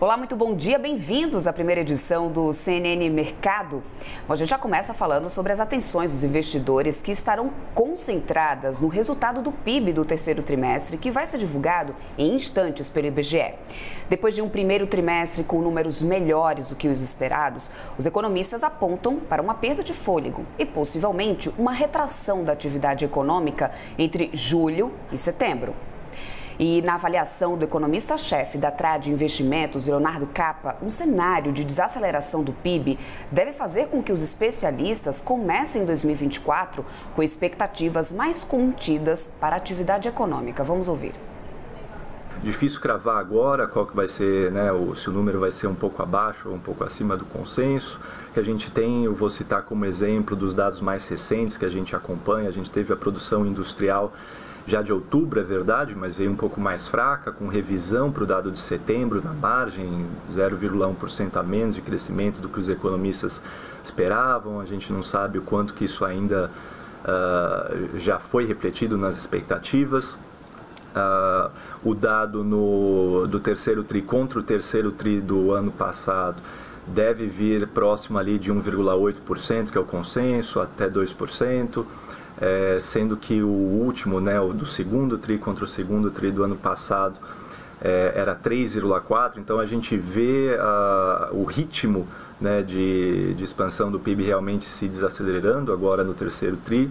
Olá, muito bom dia, bem-vindos à primeira edição do CNN Mercado. Bom, a gente já começa falando sobre as atenções dos investidores que estarão concentradas no resultado do PIB do terceiro trimestre, que vai ser divulgado em instantes pelo IBGE. Depois de um primeiro trimestre com números melhores do que os esperados, os economistas apontam para uma perda de fôlego e possivelmente uma retração da atividade econômica entre julho e setembro. E na avaliação do economista-chefe da Trade Investimentos, Leonardo Capa, um cenário de desaceleração do PIB deve fazer com que os especialistas comecem 2024 com expectativas mais contidas para a atividade econômica. Vamos ouvir. Difícil cravar agora qual que vai ser, né, se o número vai ser um pouco abaixo ou um pouco acima do consenso. Que a gente tem, eu vou citar como exemplo dos dados mais recentes que a gente acompanha, a gente teve a produção industrial já de outubro, é verdade, mas veio um pouco mais fraca, com revisão para o dado de setembro na margem, 0,1% a menos de crescimento do que os economistas esperavam. A gente não sabe o quanto que isso ainda uh, já foi refletido nas expectativas. Uh, o dado no, do terceiro TRI contra o terceiro TRI do ano passado deve vir próximo ali de 1,8%, que é o consenso, até 2% é, sendo que o último, né, o do segundo TRI contra o segundo TRI do ano passado, é, era 3,4%, então a gente vê uh, o ritmo né, de, de expansão do PIB realmente se desacelerando agora no terceiro TRI.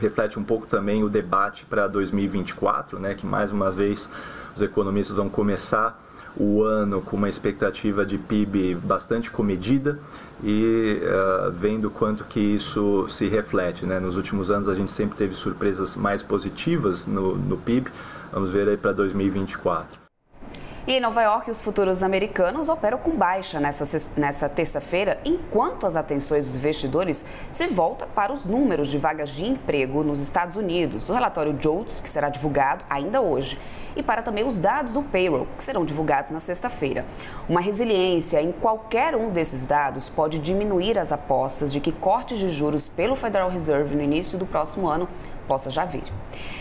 Reflete um pouco também o debate para 2024, né, que mais uma vez os economistas vão começar o ano com uma expectativa de PIB bastante comedida e uh, vendo quanto que isso se reflete. Né? Nos últimos anos a gente sempre teve surpresas mais positivas no, no PIB, vamos ver aí para 2024. E em Nova York, os futuros americanos operam com baixa nessa, nessa terça-feira, enquanto as atenções dos investidores se voltam para os números de vagas de emprego nos Estados Unidos, do relatório JOLTS, que será divulgado ainda hoje, e para também os dados do payroll, que serão divulgados na sexta-feira. Uma resiliência em qualquer um desses dados pode diminuir as apostas de que cortes de juros pelo Federal Reserve no início do próximo ano possa já vir.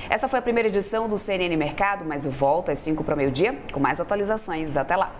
Essa foi a primeira edição do CNN Mercado, mas eu volto às 5 para o meio-dia com mais atualizações. Até lá!